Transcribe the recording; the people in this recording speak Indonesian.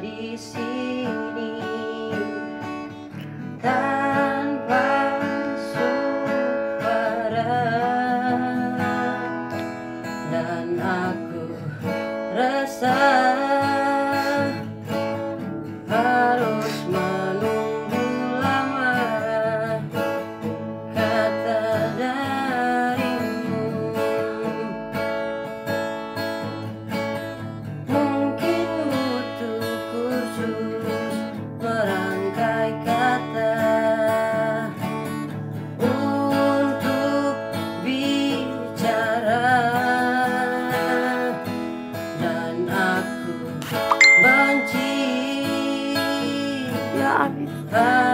di sini. Tanpa suara dan aku rasa promise.